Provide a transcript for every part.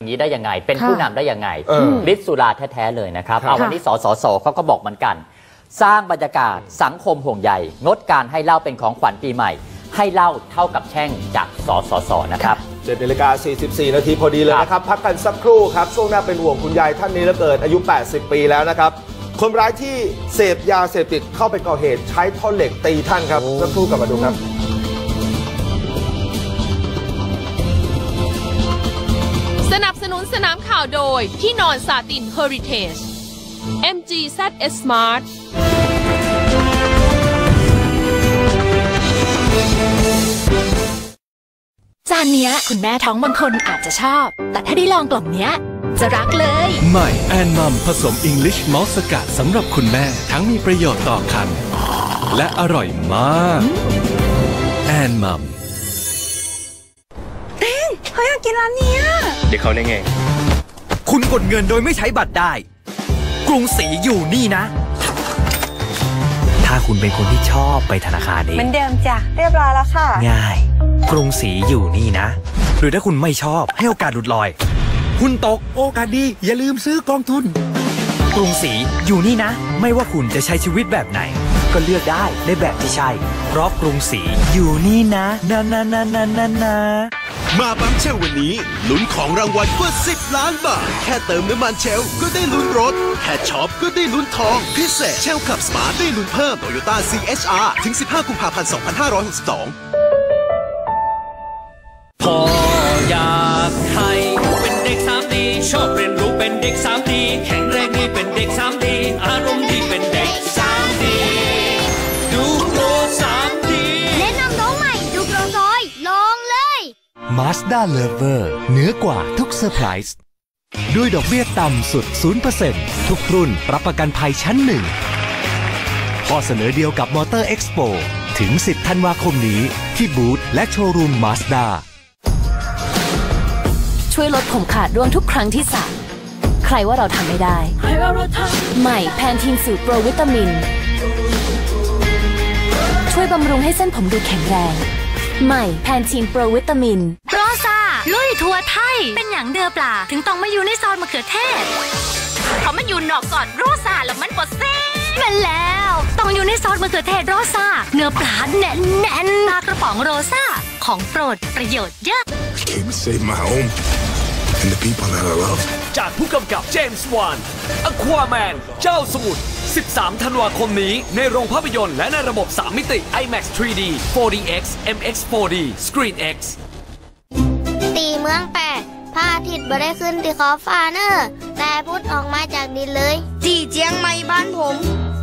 อย่างนี้ได้ยังไง เป็นค่ะผู้นำได้ยังไงเออฤทธิ์สุราแท้ๆเลยนะครับครับเอาวันนี้สสสเขาก็บอกเหมือนกัน สร้างบรรยากาศสังคมห่วงใยงดการให้เหล้าเป็นของขวัญปีใหม่ ให้เหล้าเท่ากับแช่งจากสสสนะครับเจ็ดนาฬิกา 44 นาทีพอดีเลยนะครับ พักกันสักครู่ครับช่วงหน้าเป็นห่วงคุณยายท่านนี้เหลือเกินอายุ 80 ปีแล้วนะครับ คนร้ายที่เสพยาเสพติดเข้าไปก่อเหตุใช้ท่อนเหล็กตีท่านครับสักครู่กลับมาดูครับ สนุนสนามข่าวโดยที่นอนซาตินเฮอริเทจ MG ZS Smart จานเนี้ยคุณแม่ท้องบางคนอาจจะชอบ แต่ถ้าได้ลองกล่องเนี้ย จะรักเลย ใหม่แอนมัมผสมอิงลิชมอลสกัดสำหรับคุณแม่ทั้งมีประโยชน์ต่อคัน และอร่อยมาก แอนมัม เขาอยากกินร้านเนี้ยเดี๋ยวเขาได้ไง คุณกดเงินโดยไม่ใช้บัตรได้ กรุงศรีอยู่นี่นะ ถ้าคุณเป็นคนที่ชอบไปธนาคารเอเหมืงอนเดิมจ้ะเรียบร้อยแล้วค่ะ ง่าย กรุงศรีอยู่นี่นะ หรือถ้าคุณไม่ชอบให้โอกาสหลุดลอยหุ้นตกโอกาสดี อย่าลืมซื้อกองทุน กรุงศรีอยู่นี่นะ ไม่ว่าคุณจะใช้ชีวิตแบบไหน ก็เลือกได้ในแบบที่ใช่เพราะกรุงศรีอยู่นี่นะนะนะนะนะนะนะ มาปั๊มเชลวันนี้ลุ้นของรางวัลกว่า 10 ล้านบาท แค่เติมน้ำมันเชลก็ได้ลุ้นรถ แค่ช็อปก็ได้ลุ้นทอง พิเศษเชลขับสมาร์ทได้ลุ้นเพิ่ม Toyota CHR ถึง 15 กุมภาพันธ์ 2562พออยากให้เป็นเด็กสามดีชอบเรียนรู้เป็นเด็กสามดีแข็งแรง Mazda Lover เหนือกว่าทุกเซอร์ไพรส์ด้วยดอกเบี้ยต่ำสุด 0%ทุกรุ่นรับประกันภัยชั้นหนึ่งข้อเสนอเดียวกับ Motor Expo ถึง 10 ธันวาคมนี้ ที่บูธและโชว์รูม Mazda ช่วยลดผมขาดร่วงทุกครั้งที่สระใครว่าเราทำไม่ได้ใหม่แพนทีนสูตรโปรวิตามิน ช่วยบำรุงให้เส้นผมดูแข็งแรง ใหม่แพนทีนโปรวิตามิน โรซาลุยทัวไทย เป็นอย่างเดือปลา ถึงต้องมาอยู่ในซอสมะเขือเทศเขามาอยู่นอกซอสโรซาแล้วมันบดเซ่แม่นแล้ว ต้องอยู่ในซอสมะเขือเทศโรซาเนื้อปลาแน่นแน่นๆปลากระป๋องโรซาของโปรดประโยชน์เยอะ Came to save my home and the people that I love จากผู้กำกับเจมส์วานอควาแมนเจ้าสมุทร 13 ธันวาคมนี้ ในโรงภาพยนตร์และในระบบ 3 มิติ IMAX 3D 4DX MX 4D Screen X ตีเมืองแปดพระอาทิตย์บ่ได้ขึ้นที่ขอบฟ้าเนอะแต่พุธออกมาจากดินเลย จีเจียงใหม่บ้านผม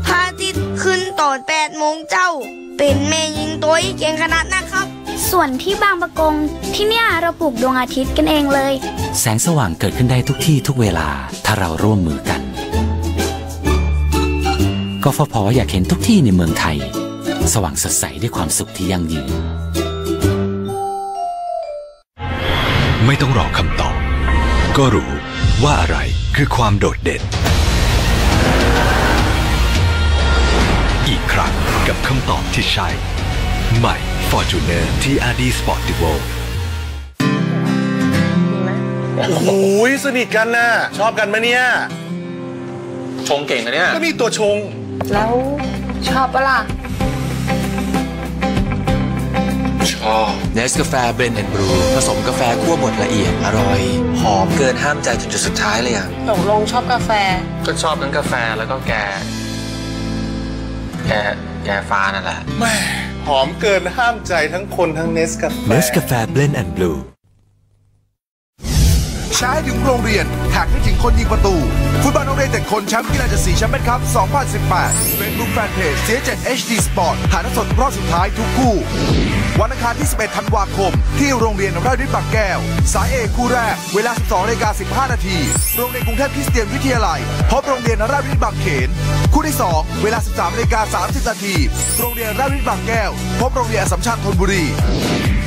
พระอาทิตย์ขึ้นตอน8โมงเจ้า เป็นแม่ยิงตัวเก่งขนาดนะครับ ส่วนที่บางประกง ที่เนี่ยเราปลูกดวงอาทิตย์กันเองเลย แสงสว่างเกิดขึ้นได้ทุกที่ทุกเวลาถ้าเราร่วมมือกัน กฟผอยากเห็นทุกที่ในเมืองไทย สว่างสดใสด้วยความสุขที่ยั่งยืน ไม่ต้องรอคำตอบ ก็รู้ว่าอะไรคือความโดดเด่น อีกครั้งกับคำตอบที่ใช่ ใหม่ Fortuner TRD Sportivo โอ้โหสนิทกันน่ะชอบกันไหมเนี่ย ชงเก่งนะเนี่ย ก็นี่ตัวชง แล้วชอบปะล่ะ ชอบเนสกาแฟ Blend and Brew ผสมกาแฟคั่วบดละเอียด อร่อย หอมเกินห้ามใจจนจุดสุดท้ายเลยอะตกลงชอบกาแฟ ก็ชอบทั้งกาแฟแล้วก็แก แก แกฟ้านั่นแหละ แม่หอมเกินห้ามใจทั้งคนทั้งเนสกาแฟ Nescafe Blend and Blue ใช้ถึงโรงเรียนแท็กให้ถึงคนยิงประตู ฟุตบอลโรงเรียนเจ็ดคนแชมป์กีฬาจักรศรีแชมเปี้ยนคัพ 2018เฟซบุ๊กแฟนเพจ C7 HD Sport ถ่ายทอดสดรอบสุดท้ายทุกคู่ วันอังคารที่ 11 ธันวาคม ที่โรงเรียนราชวิทย์บางแก้ว สายเอคู่แรก เวลา 12นาฬิกา15 นาที โรงเรียนกรุงเทพคริสเตียนวิทยาลัย พบโรงเรียนราชวิทย์บางเขน คู่ที่ 2 เวลา 13นาฬิกา30 นาที โรงเรียนราชวิทย์บางแก้ว พบโรงเรียนสัมชัญธนบุรี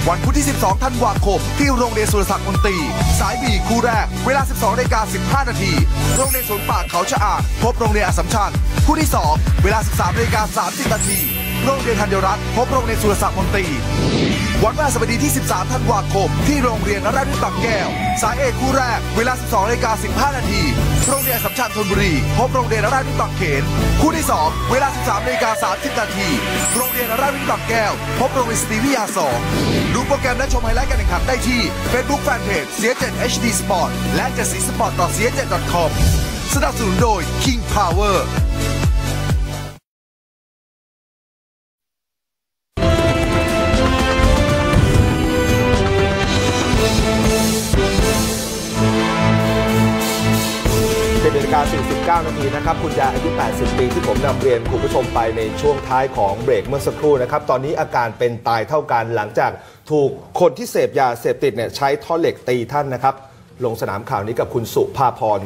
วันพุธที่ 12 ธันวาคม ที่โรงเรียนสุรศักดิ์มนตรี สายบีคู่แรก เวลา 12นาฬิกา15 นาที โรงเรียนสวนป่าเขาชะอาด พบโรงเรียนอัสสัมชัญคู่ที่ 2 เวลา 13นาฬิกา30 นาที โรงเรียนธัญรัตน์พบโรงเรียนสุรศักดิ์มนตรี วันพฤหัสบดีที่ 13 ธันวาคม ที่โรงเรียนนราธิปักแก้ว สายเอกคู่แรก เวลา 12นาฬิกา15 นาที โรงเรียนสัมชัญธนบุรี พบโรงเรียนนราธิปักเขน คู่ที่ 2 เวลา 13นาฬิกา30 นาที โรงเรียนนราธิปักแก้ว พบโรงเรียนสตรีวิทยา 2 ดูโปรแกรมและชมไฮไลท์การแข่งขันได้ที่ Facebook Fanpage เสีย7 HD Sport และ7สีสปอร์ตต่อเสีย7 com สนับสนุนโดย King Power าฬิกา49 นาทีนะครับ คุณยายอายุ 80 ปีที่ผมนำเรียนคุณผู้ชมไปในช่วงท้ายของเบรกเมื่อสักครู่นะครับ ตอนนี้อาการเป็นตายเท่ากันหลังจากถูกคนที่เสพยาเสพติดเนี่ยใช้ท่อเหล็กตีท่านนะครับ ลงสนามข่าวนี้กับคุณสุภาพร